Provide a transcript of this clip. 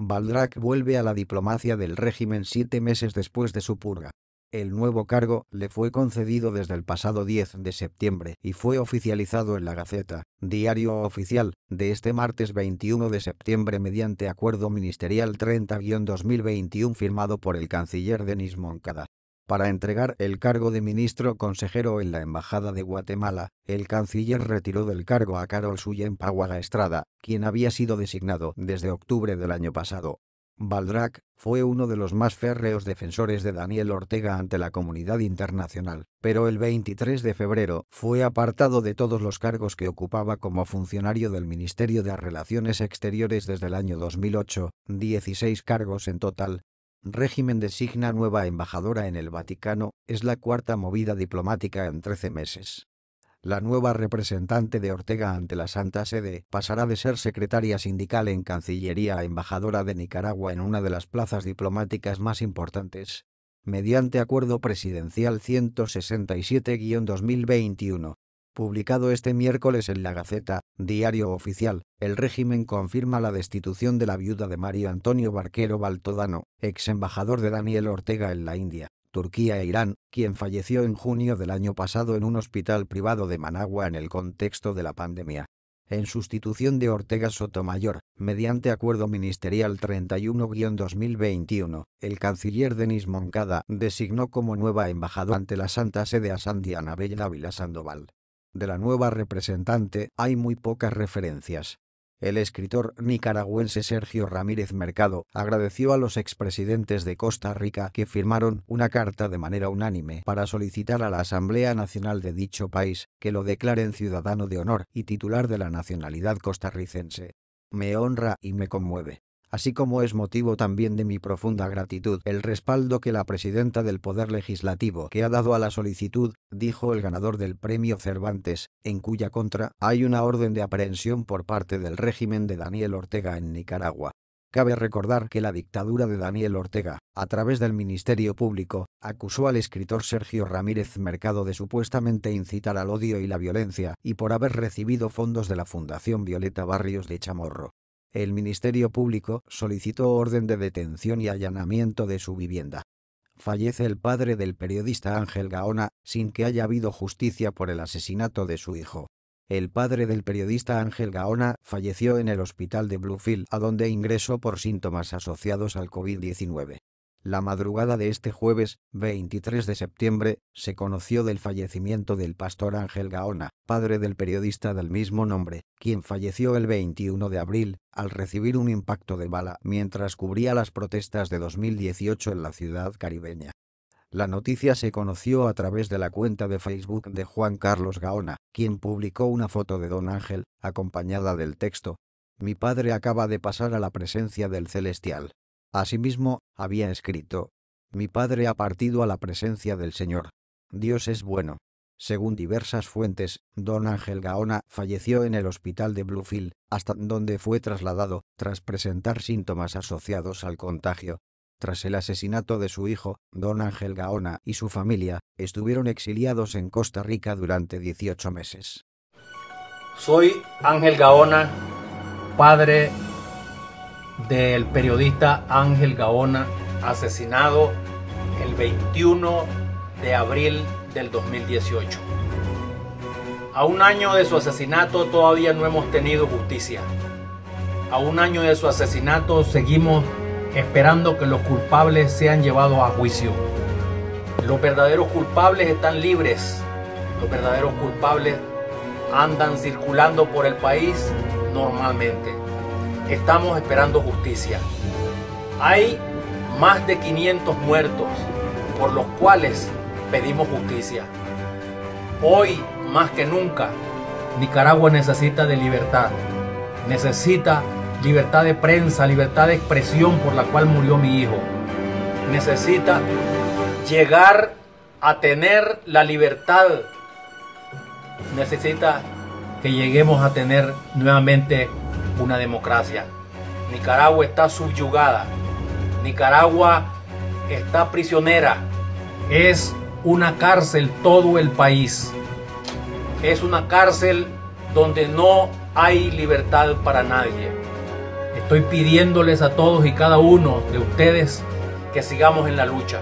Baldrac vuelve a la diplomacia del régimen siete meses después de su purga. El nuevo cargo le fue concedido desde el pasado 10 de septiembre y fue oficializado en la Gaceta, diario oficial, de este martes 21 de septiembre mediante acuerdo ministerial 30-2021 firmado por el canciller Denis Moncada. Para entregar el cargo de ministro consejero en la Embajada de Guatemala, el canciller retiró del cargo a Carol Suyen Paguaga Estrada, quien había sido designado desde octubre del año pasado. Baldrac fue uno de los más férreos defensores de Daniel Ortega ante la comunidad internacional, pero el 23 de febrero fue apartado de todos los cargos que ocupaba como funcionario del Ministerio de Relaciones Exteriores desde el año 2008, 16 cargos en total, régimen designa nueva embajadora en el Vaticano, es la cuarta movida diplomática en 13 meses. La nueva representante de Ortega ante la Santa Sede pasará de ser secretaria sindical en Cancillería a embajadora de Nicaragua en una de las plazas diplomáticas más importantes. Mediante Acuerdo Presidencial 167-2021, publicado este miércoles en la Gaceta, diario oficial, el régimen confirma la destitución de la viuda de Mario Antonio Barquero Baltodano, ex embajador de Daniel Ortega en la India, Turquía e Irán, quien falleció en junio del año pasado en un hospital privado de Managua en el contexto de la pandemia. En sustitución de Ortega Sotomayor, mediante acuerdo ministerial 31-2021, el canciller Denis Moncada designó como nueva embajadora ante la Santa Sede a Sandy Anabel Dávila Sandoval. De la nueva representante hay muy pocas referencias. El escritor nicaragüense Sergio Ramírez Mercado agradeció a los expresidentes de Costa Rica que firmaron una carta de manera unánime para solicitar a la Asamblea Nacional de dicho país que lo declaren ciudadano de honor y titular de la nacionalidad costarricense. Me honra y me conmueve así como es motivo también de mi profunda gratitud el respaldo que la presidenta del Poder Legislativo que ha dado a la solicitud, dijo el ganador del premio Cervantes, en cuya contra hay una orden de aprehensión por parte del régimen de Daniel Ortega en Nicaragua. Cabe recordar que la dictadura de Daniel Ortega, a través del Ministerio Público, acusó al escritor Sergio Ramírez Mercado de supuestamente incitar al odio y la violencia y por haber recibido fondos de la Fundación Violeta Barrios de Chamorro. El Ministerio Público solicitó orden de detención y allanamiento de su vivienda. Fallece el padre del periodista Ángel Gaona, sin que haya habido justicia por el asesinato de su hijo. El padre del periodista Ángel Gaona falleció en el hospital de Bluefield, a donde ingresó por síntomas asociados al COVID-19. La madrugada de este jueves, 23 de septiembre, se conoció del fallecimiento del pastor Ángel Gaona, padre del periodista del mismo nombre, quien falleció el 21 de abril, al recibir un impacto de bala mientras cubría las protestas de 2018 en la ciudad caribeña. La noticia se conoció a través de la cuenta de Facebook de Juan Carlos Gaona, quien publicó una foto de don Ángel, acompañada del texto, Mi padre acaba de pasar a la presencia del celestial. Asimismo, había escrito, Mi Padre ha partido a la presencia del Señor. Dios es bueno. Según diversas fuentes, don Ángel Gaona falleció en el hospital de Bluefield, hasta donde fue trasladado, tras presentar síntomas asociados al contagio. Tras el asesinato de su hijo, don Ángel Gaona y su familia, estuvieron exiliados en Costa Rica durante 18 meses. Soy Ángel Gaona, padre del periodista Ángel Gaona, asesinado el 21 de abril del 2018. A un año de su asesinato todavía no hemos tenido justicia. A un año de su asesinato seguimos esperando que los culpables sean llevados a juicio. Los verdaderos culpables están libres. Los verdaderos culpables andan circulando por el país normalmente estamos esperando justicia. Hay más de 500 muertos por los cuales pedimos justicia. Hoy, más que nunca, Nicaragua necesita de libertad. Necesita libertad de prensa, libertad de expresión por la cual murió mi hijo. Necesita llegar a tener la libertad. Necesita que lleguemos a tener nuevamente una democracia. Nicaragua está subyugada. Nicaragua está prisionera. Es una cárcel todo el país. Es una cárcel donde no hay libertad para nadie. Estoy pidiéndoles a todos y cada uno de ustedes que sigamos en la lucha